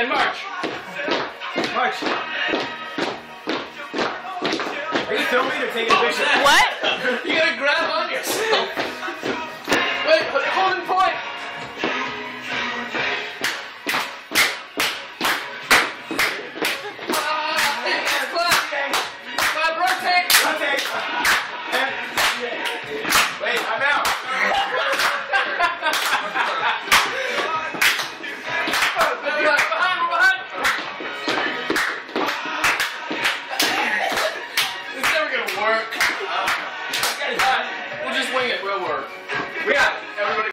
And march. March. Are you filming or taking a picture? What? you gotta grab on yourself. Wait, hold in point. Rotate! Rotate! work. We'll just wing it. We'll work.